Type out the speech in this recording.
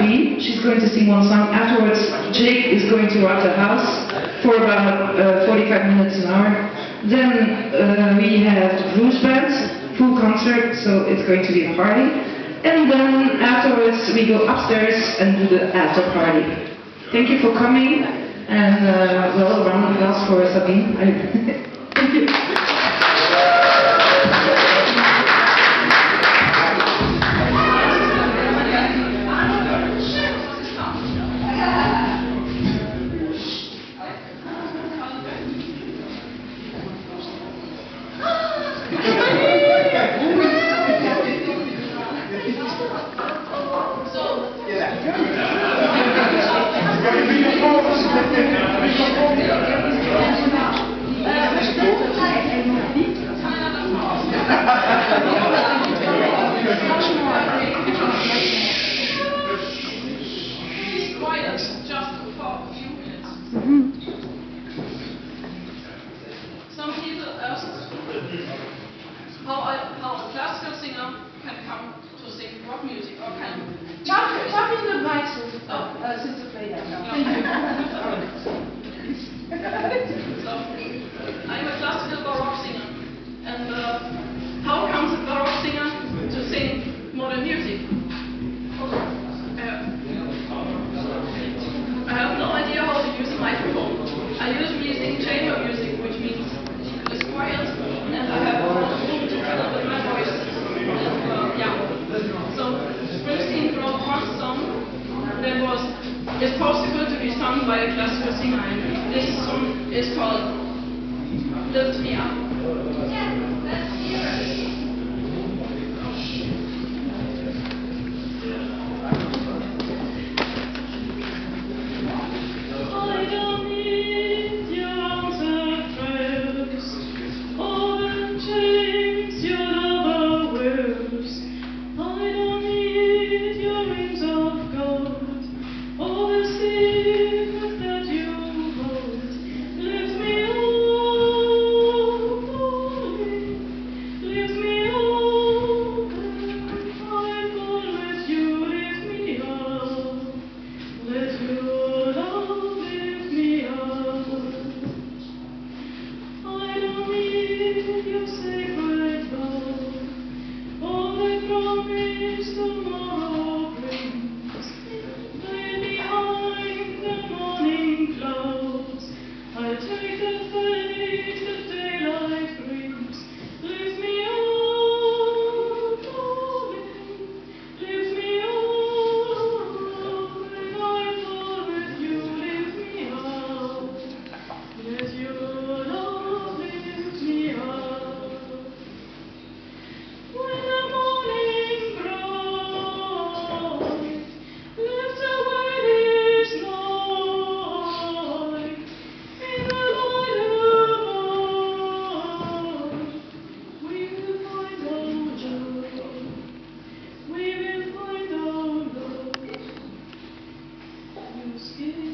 B. She's going to sing one song. Afterwards, Jake is going to rock the house for about uh, 45 minutes an hour. Then uh, we have the blues band, full concert, so it's going to be a party. And then afterwards, we go upstairs and do the after party. Thank you for coming, and uh, well, round of applause for Sabine. chamber music, which means it's quiet, and I have room to with my voice. And, uh, yeah. So Springsteen wrote one song that was is possible to be sung by a classical singer, and this song is called "Lift Me Up." do